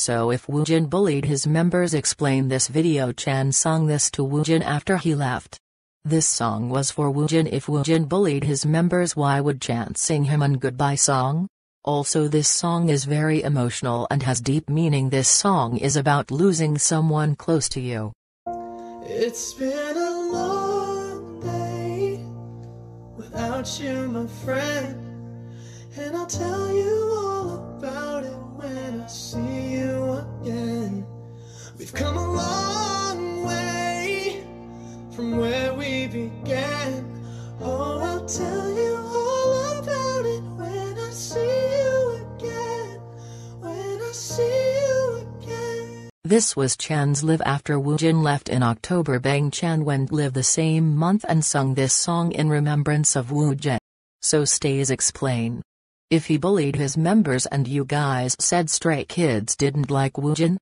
So if Woojin bullied his members explain this video Chan sung this to Woojin after he left. This song was for Woojin if Woojin bullied his members why would Chan sing him an goodbye song? Also this song is very emotional and has deep meaning this song is about losing someone close to you. It's been a long day without you my friend and I'll tell you all about it when I see come a long way from where we began. Oh, I'll tell you all about it when I see you again. When I see you again. This was Chan's live after Woojin left in October Bang Chan went live the same month and sung this song in remembrance of Woojin. So stays explain. If he bullied his members and you guys said Stray Kids didn't like Woojin?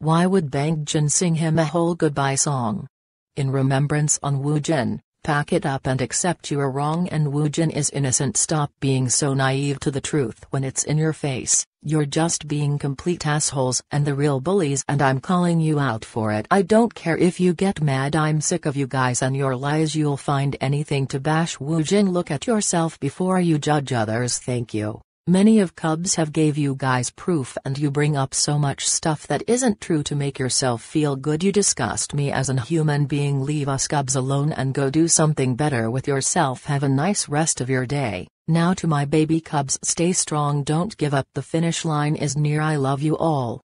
Why would Bang Jin sing him a whole goodbye song? In remembrance on Woojin, pack it up and accept you are wrong and Woojin is innocent. Stop being so naive to the truth when it's in your face, you're just being complete assholes and the real bullies and I'm calling you out for it. I don't care if you get mad I'm sick of you guys and your lies. You'll find anything to bash Woojin look at yourself before you judge others. Thank you. Many of Cubs have gave you guys proof and you bring up so much stuff that isn't true to make yourself feel good. You disgust me as an human being. Leave us Cubs alone and go do something better with yourself. Have a nice rest of your day. Now to my baby Cubs stay strong. Don't give up. The finish line is near. I love you all.